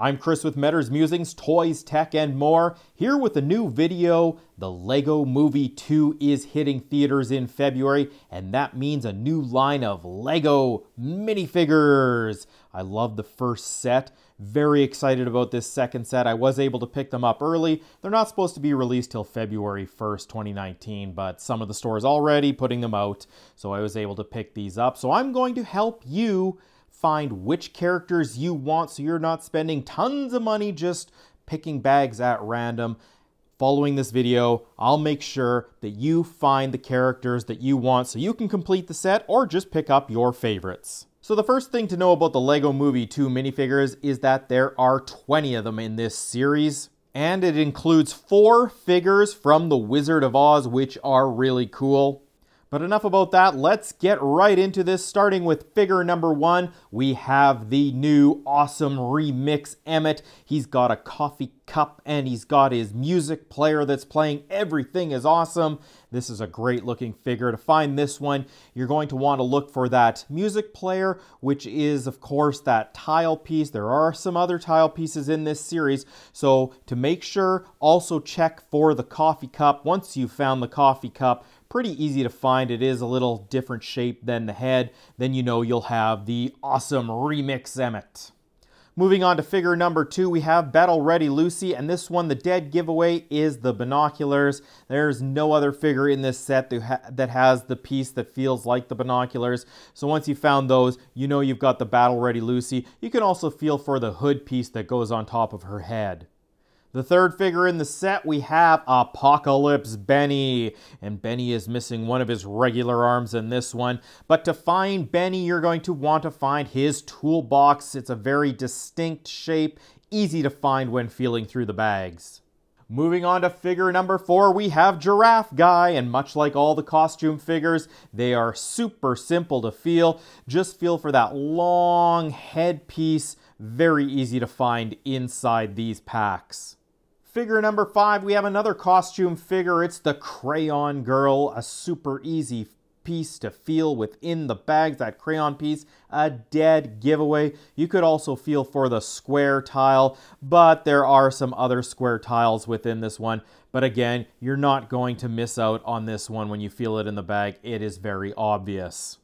I'm Chris with Meadors Musings, Toys, Tech, and more. Here with a new video. The Lego Movie 2 is hitting theaters in February, and that means a new line of Lego minifigures. I love the first set. Very excited about this second set. I was able to pick them up early. They're not supposed to be released till February 1st, 2019, but some of the stores already putting them out, so I was able to pick these up. So I'm going to help you find which characters you want so you're not spending tons of money just picking bags at random. Following this video, I'll make sure that you find the characters that you want so you can complete the set or just pick up your favorites. So the first thing to know about the LEGO Movie 2 minifigures is that there are 20 of them in this series. And it includes four figures from The Wizard of Oz, which are really cool. But enough about that. Let's get right into this. Starting with figure number one, we have the new awesome remix Emmet. He's got a coffee cup and he's got his music player that's playing. Everything is awesome. This is a great looking figure. To find this one, you're going to want to look for that music player, which is, of course, that tile piece. There are some other tile pieces in this series. So to make sure, also check for the coffee cup. Once you've found the coffee cup, pretty easy to find. It is a little different shape than the head. Then you know you'll have the awesome Remix Emmet. Moving on to figure number two, we have Battle Ready Lucy, and this one, the dead giveaway, is the binoculars. There's no other figure in this set that has the piece that feels like the binoculars. So once you found those, you know you've got the Battle Ready Lucy. You can also feel for the hood piece that goes on top of her head. The third figure in the set, we have Apocalypse Benny. And Benny is missing one of his regular arms in this one. But to find Benny, you're going to want to find his toolbox. It's a very distinct shape, easy to find when feeling through the bags. Moving on to figure number four, we have Giraffe Guy, and much like all the costume figures, they are super simple to feel. Just feel for that long headpiece, very easy to find inside these packs. Figure number five, we have another costume figure. It's the Crayon Girl, a super easy piece to feel within the bags, that crayon piece, a dead giveaway. You could also feel for the square tile, but there are some other square tiles within this one. But again, you're not going to miss out on this one when you feel it in the bag. It is very obvious.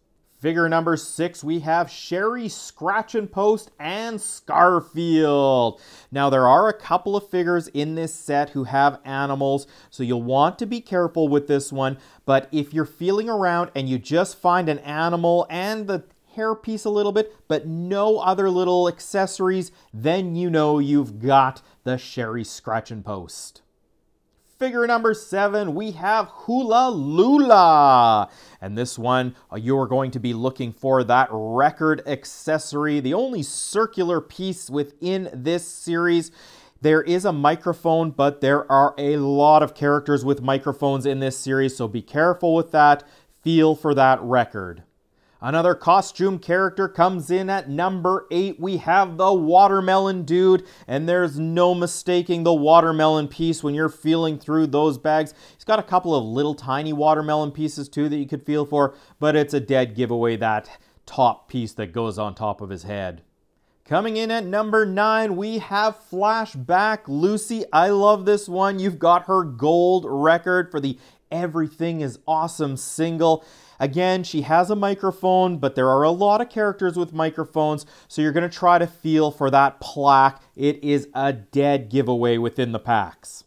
Figure number six, we have Sherry Scratchen-Post and Scarfield. Now, there are a couple of figures in this set who have animals, so you'll want to be careful with this one. But if you're feeling around and you just find an animal and the hairpiece a little bit, but no other little accessories, then you know you've got the Sherry Scratchen-Post. Figure number seven, we have Hula Lula. And this one, uh, you're going to be looking for that record accessory, the only circular piece within this series. There is a microphone, but there are a lot of characters with microphones in this series, so be careful with that. Feel for that record. Another costume character comes in at number 8. We have the Watermelon Dude, and there's no mistaking the watermelon piece when you're feeling through those bags. He's got a couple of little tiny watermelon pieces too that you could feel for, but it's a dead giveaway, that top piece that goes on top of his head. Coming in at number nine, we have Flashback Lucy. I love this one. You've got her gold record for the Everything is Awesome single. Again, she has a microphone, but there are a lot of characters with microphones, so you're going to try to feel for that plaque. It is a dead giveaway within the packs.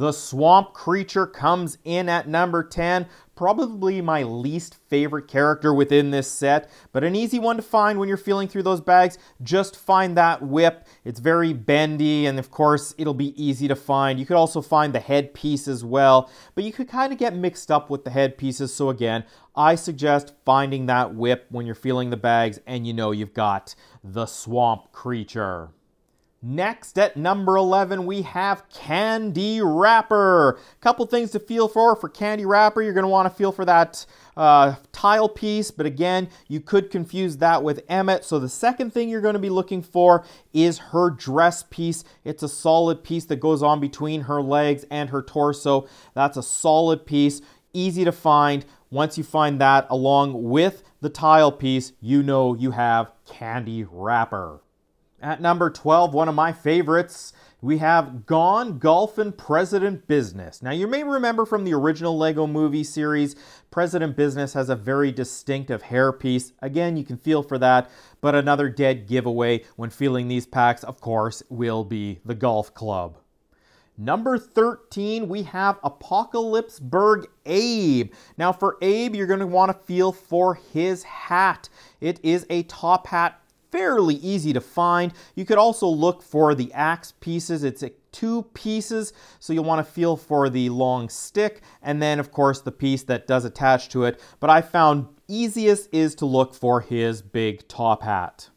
The Swamp Creature comes in at number 10. Probably my least favorite character within this set, but an easy one to find when you're feeling through those bags. Just find that whip. It's very bendy, and of course, it'll be easy to find. You could also find the headpiece as well, but you could kind of get mixed up with the headpieces. So again, I suggest finding that whip when you're feeling the bags and you know you've got the Swamp Creature. Next at number 11, we have Candy Rapper. Couple things to feel for for Candy Rapper. You're going to want to feel for that uh, tile piece, but again, you could confuse that with Emmet. So the second thing you're going to be looking for is her dress piece. It's a solid piece that goes on between her legs and her torso. That's a solid piece, easy to find. Once you find that along with the tile piece, you know you have Candy Rapper. At number 12, one of my favorites, we have Gone Golfin' President Business. Now, you may remember from the original LEGO movie series, President Business has a very distinctive hairpiece. Again, you can feel for that, but another dead giveaway when feeling these packs, of course, will be the golf club. Number 13, we have Apocalypseburg Abe. Now for Abe, you're going to want to feel for his hat. It is a top hat fairly easy to find. You could also look for the axe pieces. It's two pieces, so you'll want to feel for the long stick, and then of course the piece that does attach to it. But I found easiest is to look for his big top hat.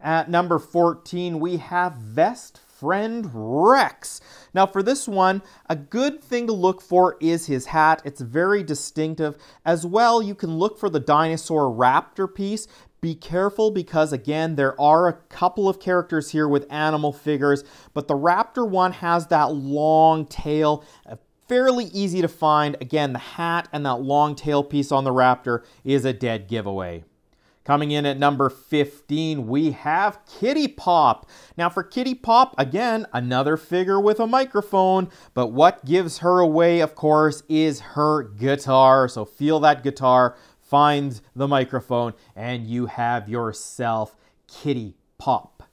At number 14, we have Vest friend Rex. Now for this one, a good thing to look for is his hat. It's very distinctive. As well, you can look for the dinosaur raptor piece be careful because, again, there are a couple of characters here with animal figures, but the Raptor one has that long tail, fairly easy to find. Again, the hat and that long tail piece on the Raptor is a dead giveaway. Coming in at number 15, we have Kitty Pop. Now for Kitty Pop, again, another figure with a microphone, but what gives her away, of course, is her guitar. So feel that guitar finds the microphone, and you have yourself Kitty Pop.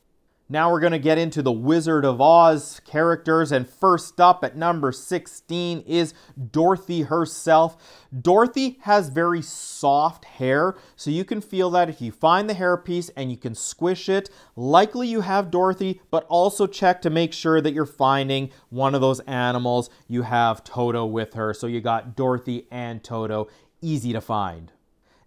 Now we're going to get into the Wizard of Oz characters, and first up at number 16 is Dorothy herself. Dorothy has very soft hair, so you can feel that if you find the hairpiece and you can squish it, likely you have Dorothy, but also check to make sure that you're finding one of those animals. You have Toto with her, so you got Dorothy and Toto, easy to find.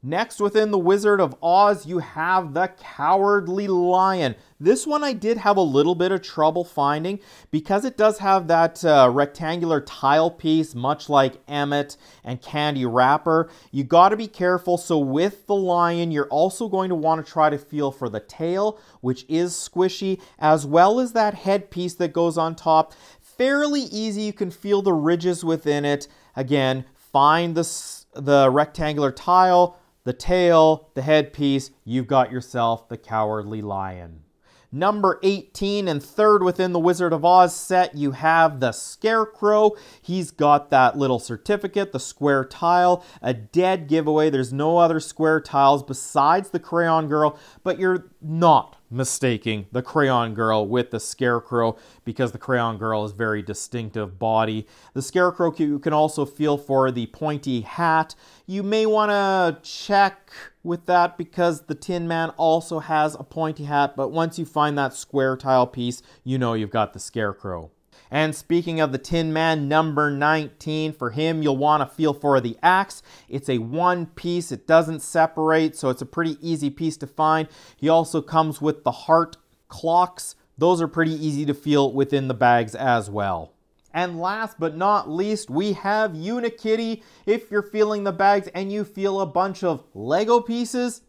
Next, within the Wizard of Oz, you have the Cowardly Lion. This one I did have a little bit of trouble finding because it does have that uh, rectangular tile piece, much like Emmet and Candy Rapper. You got to be careful. So with the lion, you're also going to want to try to feel for the tail, which is squishy, as well as that headpiece that goes on top. Fairly easy. You can feel the ridges within it. Again, find the, the rectangular tile, the tail, the headpiece, you've got yourself the Cowardly Lion. Number 18 and third within the Wizard of Oz set, you have the Scarecrow. He's got that little certificate, the square tile, a dead giveaway. There's no other square tiles besides the Crayon Girl, but you're not mistaking the Crayon Girl with the Scarecrow because the Crayon Girl is very distinctive body. The Scarecrow you can also feel for the pointy hat. You may want to check with that because the Tin Man also has a pointy hat, but once you find that square tile piece, you know you've got the Scarecrow. And speaking of the Tin Man, number 19, for him, you'll want to feel for the axe. It's a one piece, it doesn't separate, so it's a pretty easy piece to find. He also comes with the heart clocks. Those are pretty easy to feel within the bags as well. And last but not least, we have Unikitty. If you're feeling the bags and you feel a bunch of Lego pieces,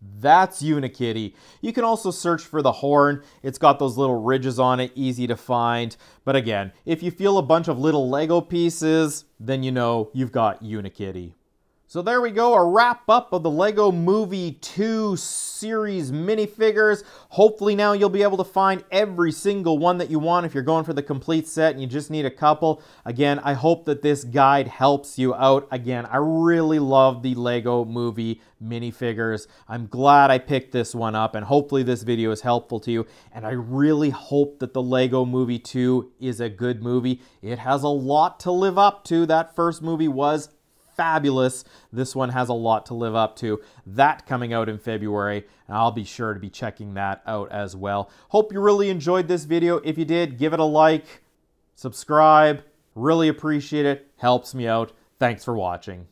that's Unikitty. You can also search for the horn. It's got those little ridges on it, easy to find. But again, if you feel a bunch of little Lego pieces, then you know you've got Unikitty. So there we go, a wrap up of the LEGO Movie 2 series minifigures. Hopefully now you'll be able to find every single one that you want if you're going for the complete set and you just need a couple. Again, I hope that this guide helps you out. Again, I really love the LEGO Movie minifigures. I'm glad I picked this one up and hopefully this video is helpful to you. And I really hope that the LEGO Movie 2 is a good movie. It has a lot to live up to. That first movie was fabulous. This one has a lot to live up to. That coming out in February, and I'll be sure to be checking that out as well. Hope you really enjoyed this video. If you did, give it a like, subscribe. Really appreciate it. Helps me out. Thanks for watching.